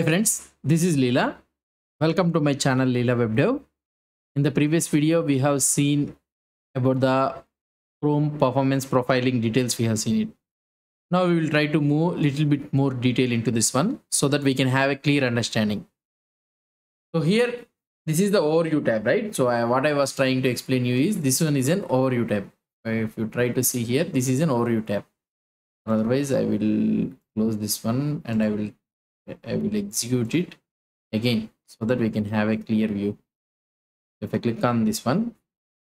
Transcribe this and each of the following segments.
Hi friends, this is Leela. Welcome to my channel Leela Web Dev. In the previous video, we have seen about the Chrome performance profiling details. We have seen it. Now we will try to move a little bit more detail into this one so that we can have a clear understanding. So here, this is the overview tab, right? So I, what I was trying to explain you is this one is an overview tab. If you try to see here, this is an overview tab. Otherwise, I will close this one and I will I will execute it again so that we can have a clear view. If I click on this one,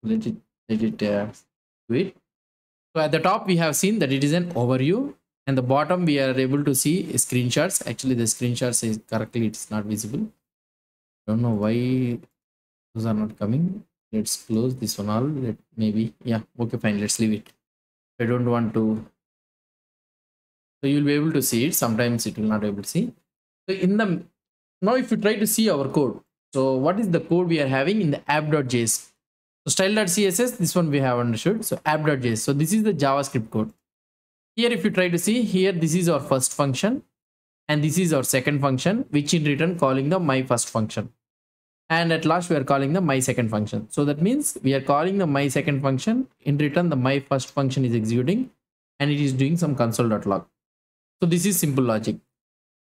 let it let it uh, do it. So at the top we have seen that it is an overview and the bottom we are able to see screenshots. Actually the screenshots is correctly it's not visible. Don't know why those are not coming. Let's close this one all. Let maybe yeah okay fine. Let's leave it. I don't want to so you'll be able to see it. Sometimes it will not be able to see. So in the now if you try to see our code so what is the code we are having in the app.js so style.css this one we have understood. So app.js so this is the javascript code. Here if you try to see here this is our first function and this is our second function which in return calling the my first function. And at last we are calling the my second function. So that means we are calling the my second function. In return the my first function is executing and it is doing some console.log so this is simple logic.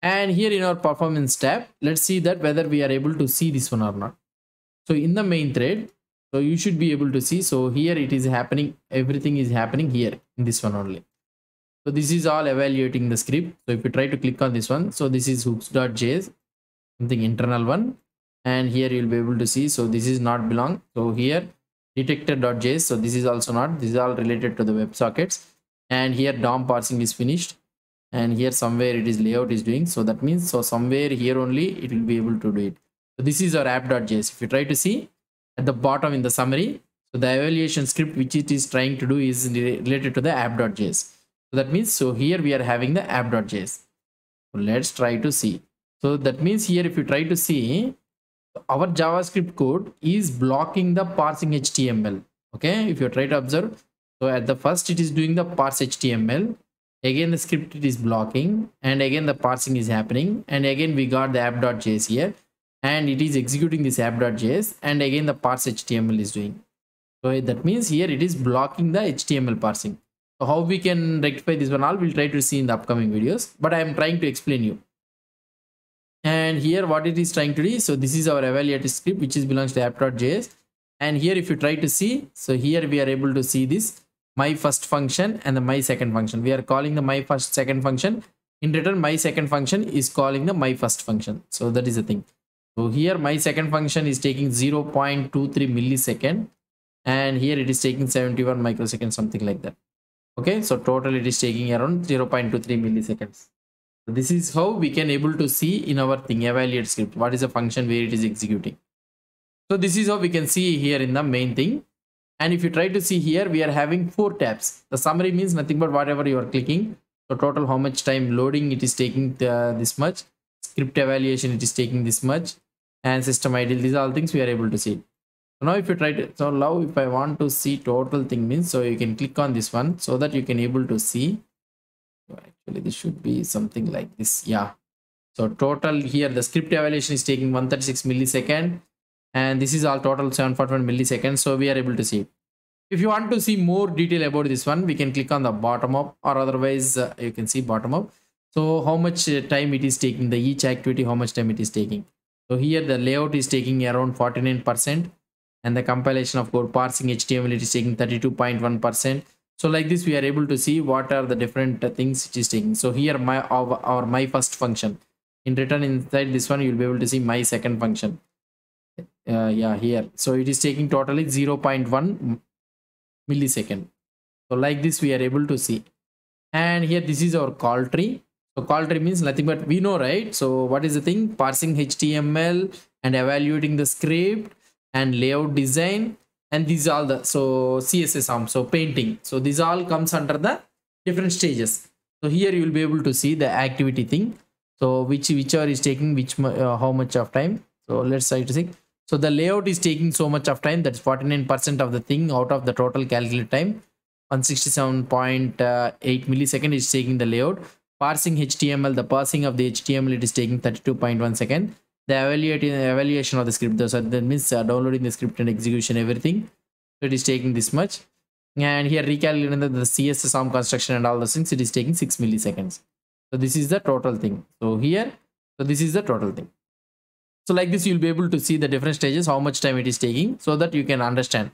And here in our performance tab, let's see that whether we are able to see this one or not. So in the main thread, so you should be able to see. So here it is happening. Everything is happening here in this one only. So this is all evaluating the script. So if you try to click on this one, so this is hooks.js, something internal one. And here you'll be able to see. So this is not belong. So here detector.js. So this is also not. This is all related to the WebSockets. And here DOM parsing is finished and here somewhere it is layout is doing. So that means so somewhere here only it will be able to do it. So this is our app.js if you try to see at the bottom in the summary so the evaluation script which it is trying to do is related to the app.js so that means so here we are having the app.js so let's try to see. So that means here if you try to see our javascript code is blocking the parsing html okay? If you try to observe so at the first it is doing the parse html again the script is blocking and again the parsing is happening and again we got the app.js here and it is executing this app.js and again the parse html is doing. So that means here it is blocking the html parsing. So how we can rectify this one all we'll try to see in the upcoming videos but i am trying to explain you. And here what it is trying to do so this is our evaluate script which is belongs to app.js and here if you try to see so here we are able to see this my first function and the my second function. We are calling the my first second function. In return my second function is calling the my first function. So that is the thing. So here my second function is taking 0.23 millisecond and here it is taking 71 microseconds something like that. Okay? So total it is taking around 0.23 milliseconds. So this is how we can able to see in our thing evaluate script. What is the function where it is executing? So this is how we can see here in the main thing and if you try to see here we are having four tabs. The summary means nothing but whatever you are clicking. So total how much time loading it is taking the, this much. Script evaluation it is taking this much. And system idle these are all things we are able to see. So now if you try to so now if i want to see total thing means so you can click on this one so that you can able to see. Actually this should be something like this. Yeah. So total here the script evaluation is taking 136 millisecond and this is all total 741 milliseconds so we are able to see. If you want to see more detail about this one we can click on the bottom up or otherwise uh, you can see bottom up. So how much time it is taking the each activity how much time it is taking. So here the layout is taking around 49 percent and the compilation of code parsing html it is taking 32.1 percent. So like this we are able to see what are the different things it is taking. So here my our, our my first function. In return inside this one you'll be able to see my second function uh, yeah here. So it is taking totally 0.1 millisecond. So like this we are able to see. And here this is our call tree. So call tree means nothing but we know right? So what is the thing? Parsing html and evaluating the script and layout design. And these all the so CSSOM so painting. So these all comes under the different stages. So here you will be able to see the activity thing. So which which are is taking which uh, how much of time. So let's try to see so the layout is taking so much of time that's 49% of the thing out of the total calculate time. 167.8 millisecond is taking the layout. Parsing html the parsing of the html it is taking 32.1 second. The evaluating evaluation of the script so that means uh, downloading the script and execution everything so it is taking this much. And here recalculating the, the CSSOM construction and all those things it is taking 6 milliseconds. So this is the total thing. So here so this is the total thing so like this you'll be able to see the different stages how much time it is taking so that you can understand.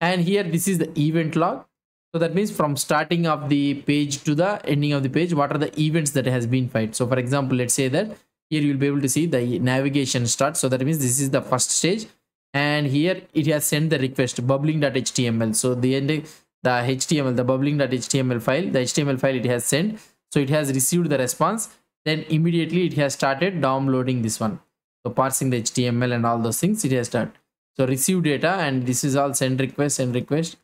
And here this is the event log. So that means from starting of the page to the ending of the page what are the events that has been fired so for example let's say that here you'll be able to see the navigation start so that means this is the first stage. And here it has sent the request bubbling.html so the end the html the bubbling.html file the html file it has sent. So it has received the response. Then immediately it has started downloading this one so parsing the html and all those things it has started so receive data and this is all send request and request.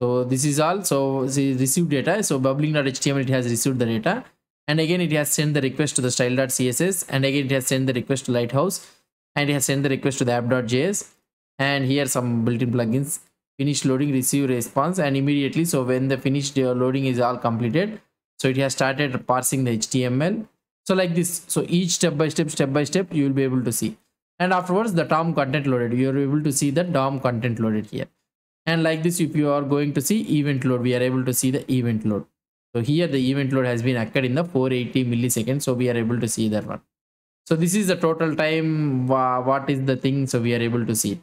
So this is all. So the receive data. So bubbling.html it has received the data. And again it has sent the request to the style.css and again it has sent the request to lighthouse. And it has sent the request to the app.js and here some built-in plugins. Finish loading receive response. And immediately so when the finished uh, loading is all completed so it has started parsing the html so like this. So each step by step step by step you will be able to see. And afterwards the DOM content loaded. You are able to see the DOM content loaded here. And like this if you are going to see event load we are able to see the event load. So here the event load has been occurred in the 480 milliseconds. So we are able to see that one. So this is the total time what is the thing. So we are able to see it.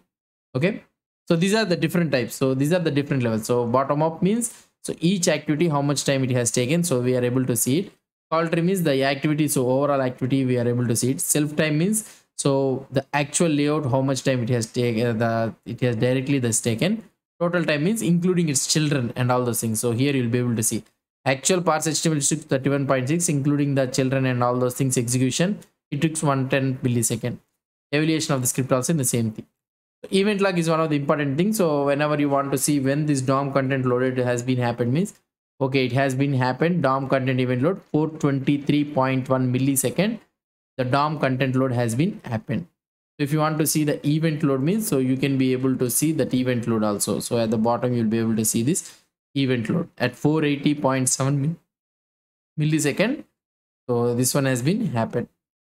Okay? So these are the different types. So these are the different levels. So bottom up means so each activity how much time it has taken. So we are able to see it call tree means the activity. So overall activity we are able to see it. Self time means so the actual layout how much time it has taken uh, the it has directly this taken. Total time means including its children and all those things. So here you'll be able to see. Actual parse html took 31.6 including the children and all those things execution. It took 110 millisecond. Evaluation of the script also in the same thing. Event log is one of the important things. So whenever you want to see when this dom content loaded has been happened means okay it has been happened dom content event load 423.1 millisecond the DOM content load has been happened. If you want to see the event load means, so you can be able to see that event load also. So at the bottom, you'll be able to see this event load at 480.7 millisecond. So this one has been happened.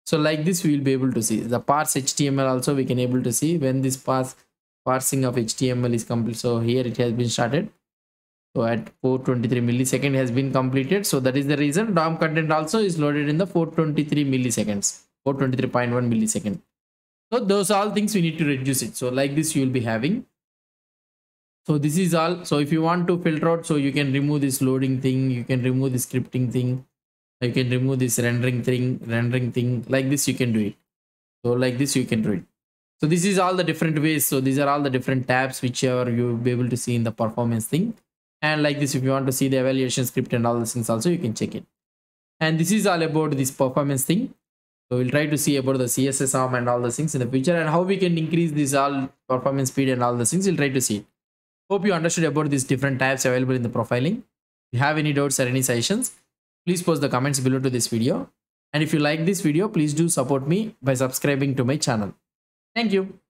So like this, we will be able to see the parse HTML also we can able to see when this parse parsing of HTML is complete. So here it has been started at 423 millisecond has been completed. So that is the reason dom content also is loaded in the 423 milliseconds 423.1 millisecond. So those all things we need to reduce it. So like this you will be having. So this is all. So if you want to filter out so you can remove this loading thing you can remove the scripting thing you can remove this rendering thing rendering thing. Like this you can do it. So like this you can do it. So this is all the different ways. So these are all the different tabs whichever you will be able to see in the performance thing and like this if you want to see the evaluation script and all those things also you can check it. And this is all about this performance thing. So we'll try to see about the CSSOM and all those things in the future and how we can increase this all performance speed and all those things. We'll try to see it. Hope you understood about these different types available in the profiling. If you have any doubts or any suggestions please post the comments below to this video. And if you like this video please do support me by subscribing to my channel. Thank you